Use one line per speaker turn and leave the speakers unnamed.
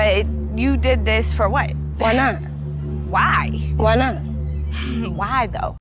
But you did this for what?
Why not?
Why?
Why not?
Why though?